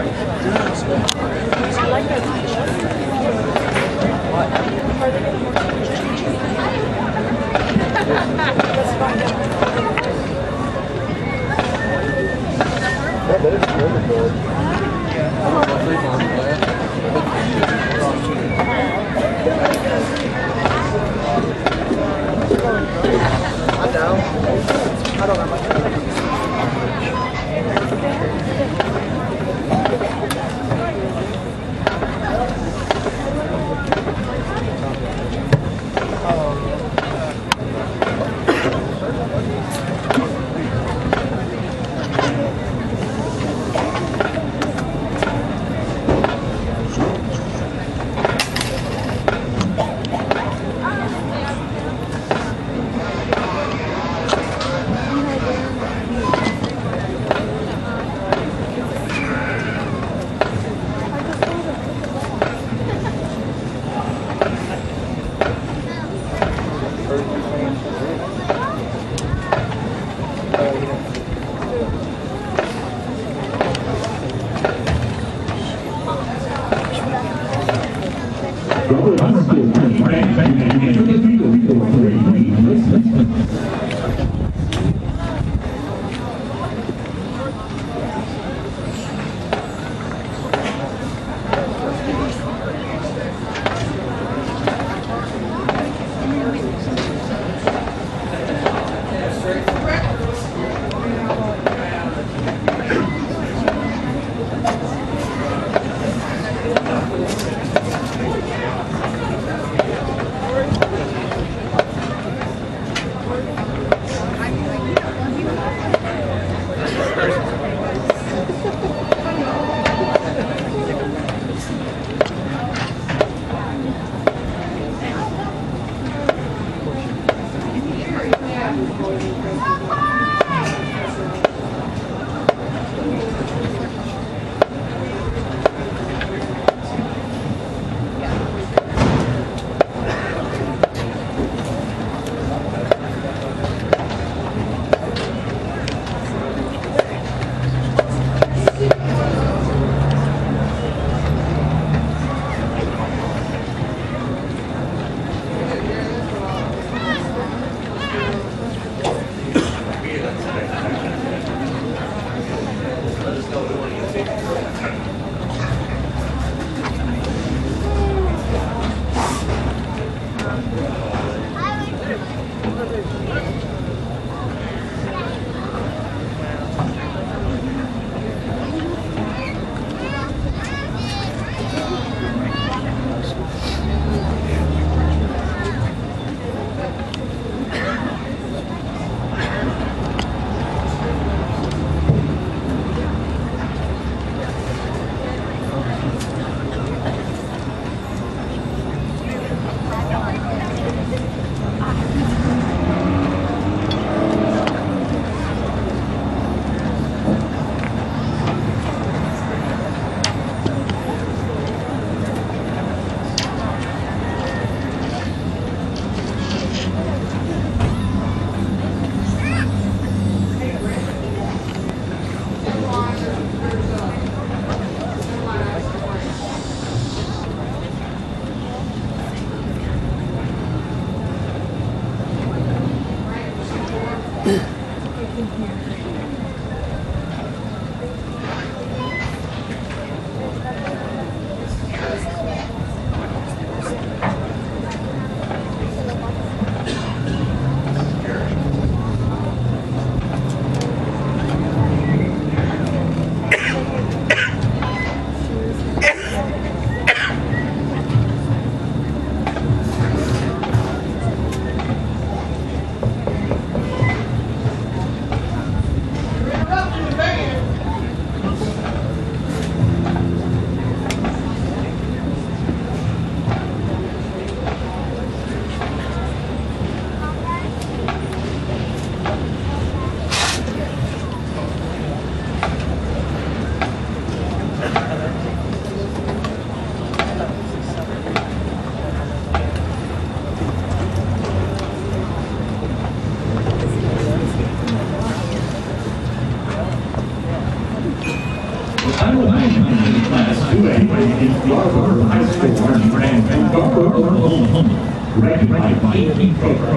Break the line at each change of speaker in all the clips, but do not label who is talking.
I like that.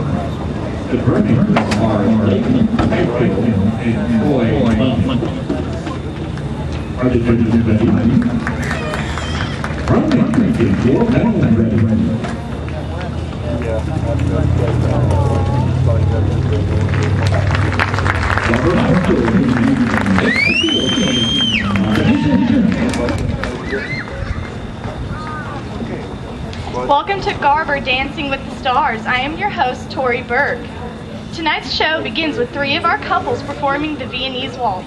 The directors are Lakeland, Mayfield, and Troy Munson. Are the judges ready? The is your band ready? Garber High School.
Welcome to Garber Dancing with the Stars. I am your host, Tori Burke. Tonight's show begins with three of our couples performing the Viennese Waltz.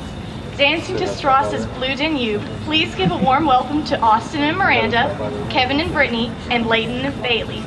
Dancing to Strauss's Blue Danube, please give a warm welcome to Austin and Miranda, Kevin and Brittany, and Layton and Bailey.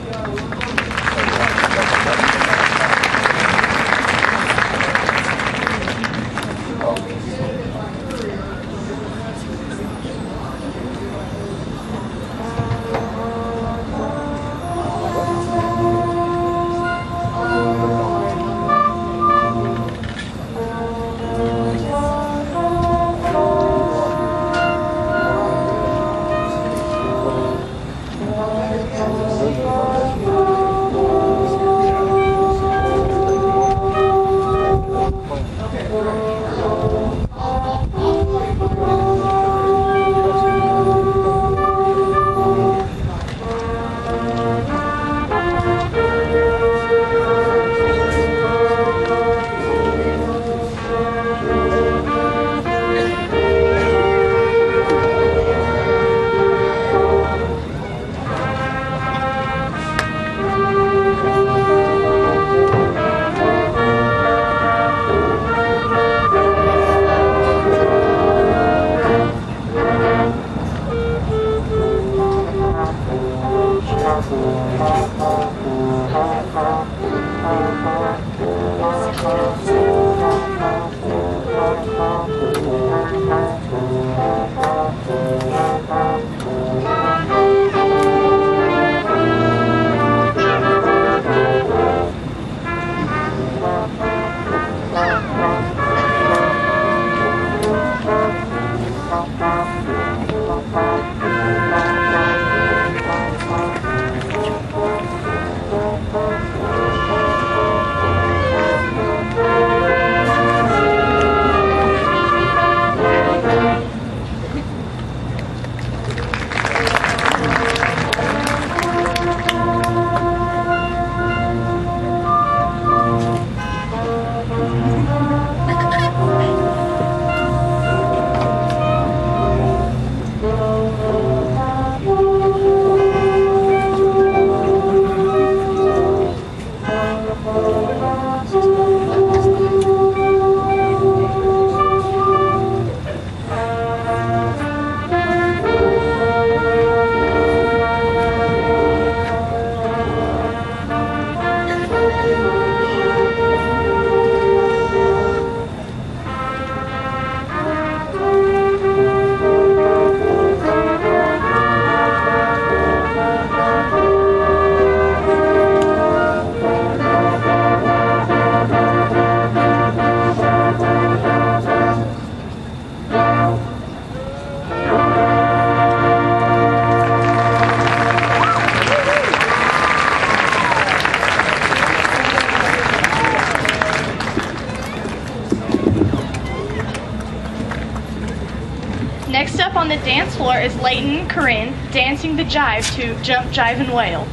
On the dance floor is Layton and Corinne dancing the jive to Jump, Jive, and Wail.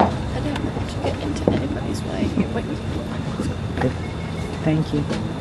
I didn't want to get into anybody's way.
Thank you.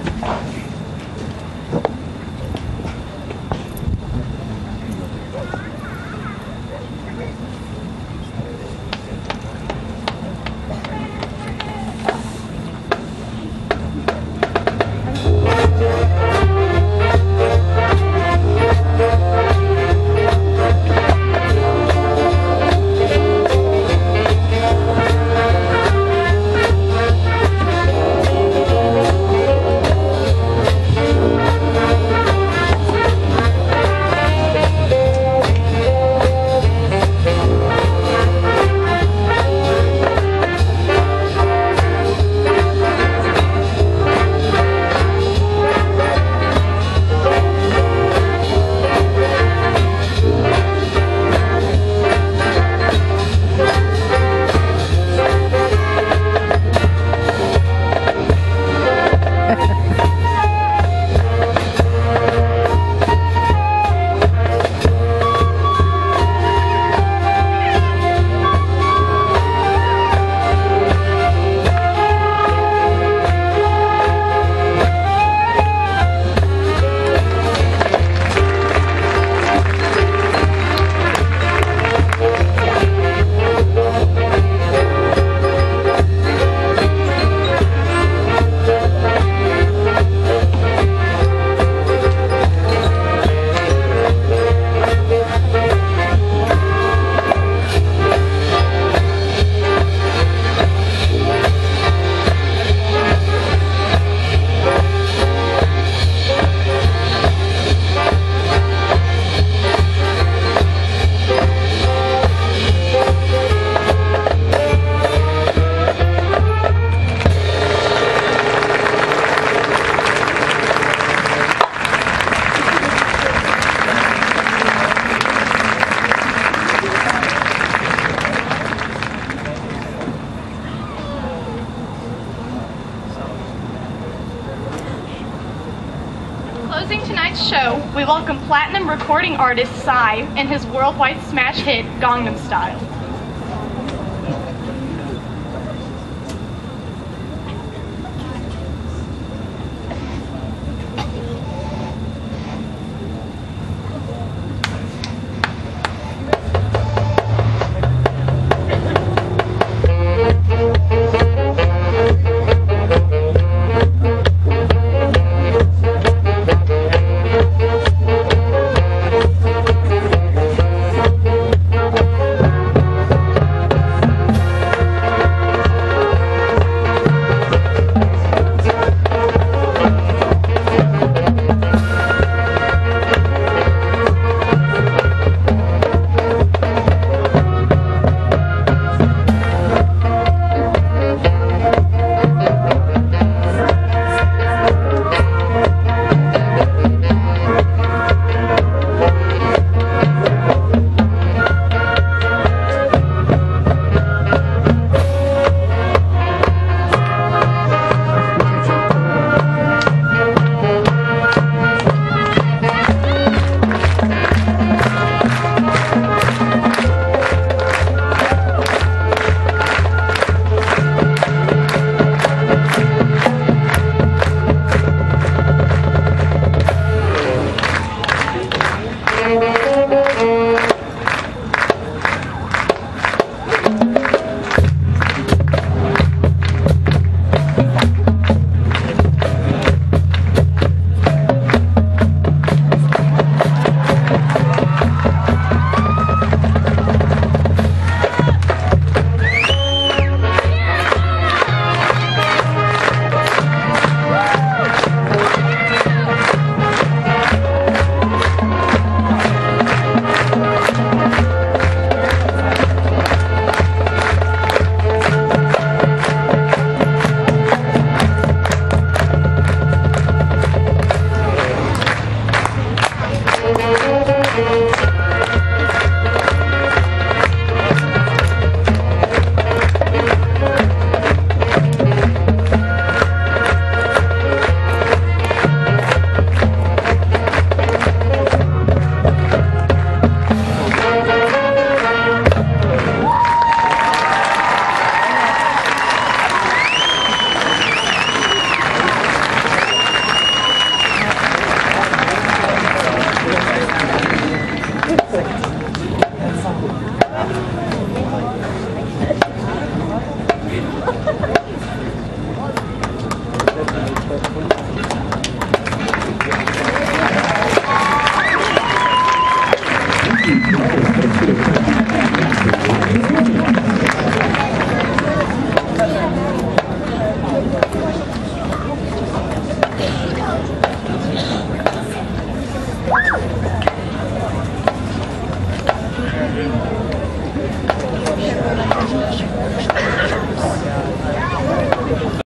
Recording artist Psy and his worldwide smash hit Gangnam Style.